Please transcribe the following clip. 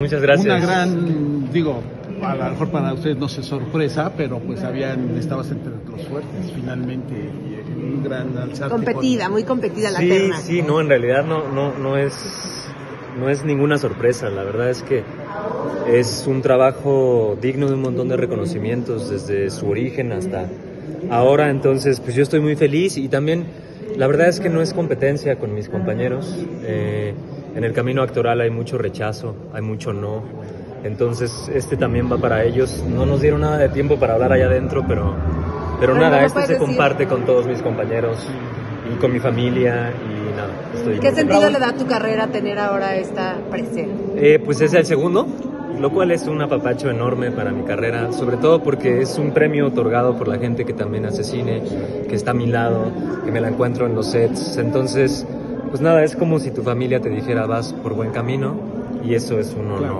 Muchas gracias. Una gran, digo, a lo mejor para ustedes no se sorpresa, pero pues habían, estabas entre los fuertes finalmente, y un gran alzarte Competida, con- muy competida la sí, terna. sí, no, en realidad no, no, no es, no es ninguna sorpresa. La verdad es que es un trabajo digno de un montón de reconocimientos desde su origen hasta ahora. Entonces, pues yo estoy muy feliz y también la verdad es que no es competencia con mis compañeros. Eh, en el camino actoral hay mucho rechazo, hay mucho no. Entonces, este también va para ellos. No nos dieron nada de tiempo para hablar allá adentro, pero, pero Pero nada, no puedes se decir. comparte con todos mis compañeros y con mi familia y nada. Estoy ¿Qué sentido feliz. le da a tu carrera tener ahora esta presión? Eh, pues es el segundo, lo cual es un apapacho enorme para mi carrera, sobre todo porque es un premio otorgado por la gente que también hace cine, que está a mi lado, que me la encuentro en los sets. Entonces, pues nada, es como si tu familia te dijera vas por buen camino y eso es un honor.